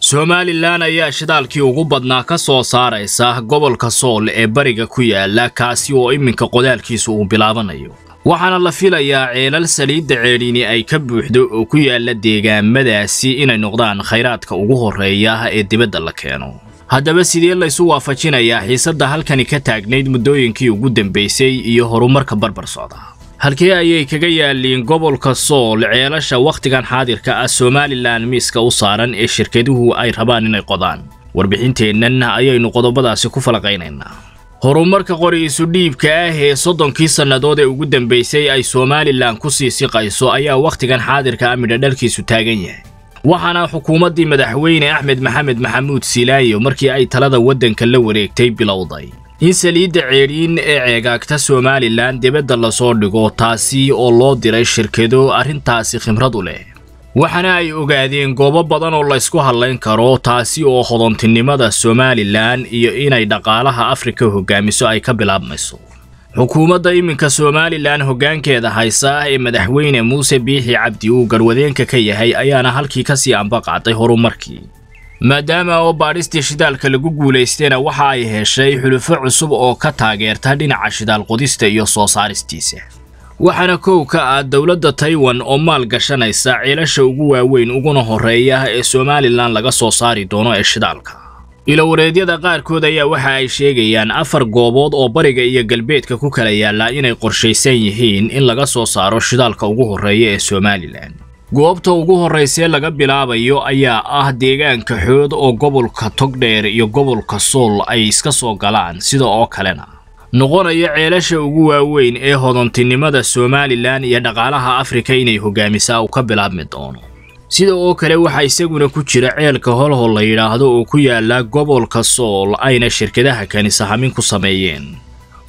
somalilan ayaa shidaalkii ugu badnaa ka soo saaraysa gobolka sool ee bariga ku yaalla kaasi oo iminka qodaalkiisu uu bilaabanayo. Waxaana la filayaa ceelal saliidda ceedhiini ay ka buuxdo oo ku yaalla deegaamadaasi inay noqdaan khayraadka ugu horreeya ee dibadda la keeno. Haddaba sidee laysu waafajinayaa xiisadda halkani ka taagnayd muddooyinkii ugu dambaysay iyo horumarka barbar socda halkee ayay kaga yaaliin gobolka sool ceelasha wakhtigan xaadirka ah somalilan miiska u saaran ee shirkaduhu ay rabaan inay qodaan. Warbixinteennan ayaynu qodobadaasi ku falaqaynaynaa. Horumarka qori isu dhiibka ah ee soddonkii sannadood ee ugu dambaysay ay somalilan ku sii siqayso ayaa wakhtigan xaadirka ah midhadhalkiisu taagan yahay. Waxaana xukuumaddii madaxweyne axmed maxamed maxamuud silaayo markii ay talada waddanka la wareegtay bilowday in saliidda ceedhiin ee ceegaagta somalilan dibadda la soo dhigo taasi oo loo diray shirkado arrintaasi khimrad u leh. Waxaana ay ogaadeen goobo badan oo laysku hadlayn karo taasi oo hodontinimada somalilan iyo inay dhaqaalaha afrika hogaamiso ay ka bilaabmayso. Xukuumadda iminka somalilan hoggaankeeda haysa ee madaxweyne muuse biixi cabdi uu garwadeenka ka yahay ayaana halkii ka sii ambaqaaday horumarkii maadaama oo baadhistii shidaalka lagu guulaystayna waxa ay heshay xulufo cusub oo ka taageerta dhinaca shidaal qodista iyo soo saaristiisa. Waxaana kow ka ah dowladda taiwan oo maal gashanaysa ceelasha ugu waaweyn uguna horreeya ee somalilan laga soo saari doono ee shidaalka. Ilowareedyada qaarkood ayaa waxa ay sheegayaan afar goobood oo bariga iyo galbeedka ku kala yaallaa inay qorshaysan yihiin in laga soo saaro shidaalka ugu horreeya ee somalilan goobta ugu horraysee laga bilaabayo ayaa ah deegaanka xood oo gobolka togdheer iyo gobolka sool ay iska soo galaan sida oo kalena. Noqonaya ceelasha ugu waaweyn ee hodontinimada somalilan iyo dhaqaalaha afrika inay hogaamisaa uu ka bilaabmi doono. Sida oo kale waxaa isaguna ku jira ceelka holhol la yidhaahdo oo ku yaalla gobolka sool ayna shirkadaha kani sahamin ku sameeyeen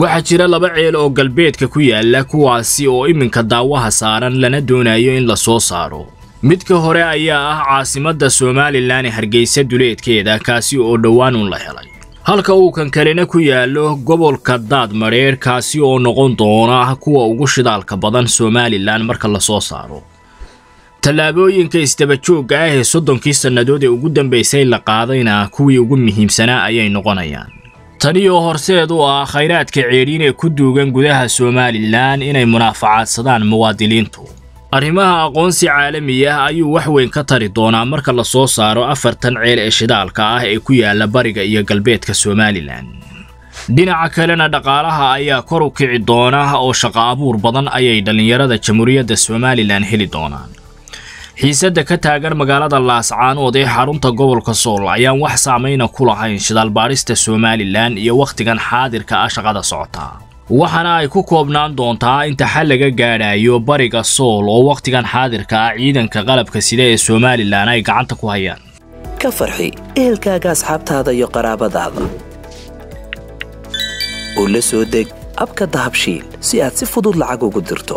waxaa jira laba ceel oo galbeedka ku yaalla kuwaasi oo iminka daawaha saaran lana doonayo in la soo saaro. Midka hore ayaa ah caasimadda somalilan hargeysa duleedkeeda kaasi oo dhowaan un la helay. Halka uu kan kalena ku yaallo gobolka daad madheer kaasi oo noqon doona kuwa ugu shidaalka badan somalilan marka la soo saaro. Tallaabooyinka isdabajoogga ah ee soddonkii sannadood ee ugu dambaysay la qaadayna kuwii ugu muhiimsanaa ayay noqonayaan tani oo horseed u ah khayraadka ceedhiin ee ku duugan gudaha somalilan inay munaafacaadsadaan muwaadiniintu. Arrimaha aqoonsi caalami ah ayuu wax weyn ka tari doonaa marka la soo saaro afartan ceel ee shidaalka ah ee ku yaalla bariga iyo galbeedka somalilan. Dhinaca kalena dhaqaalaha ayaa kor u kici doona oo shaqo abuur badan ayay dhallinyarada jamhuuriyadda somalilan heli doonaan xiisadda ka taagan magaalada laascaanood ee xarunta gobolka sool ayaan wax saamayna ku lahayn shidaalbaadhista somalilan iyo wakhtigan xaadirka ah shaqada socota. Waxaana ay ku koobnaan doontaa inta xal laga gaadhayo bariga sool oo wakhtigan xaadirka ah ciidanka qalabka sida ee somalilan ay gacanta ku hayaan. Ka farxi ehelkaaga asxaabtaada iyo qaraabadaada. Oo la soo deg abka dahabshiil si aad si fudud lacag ugu dirto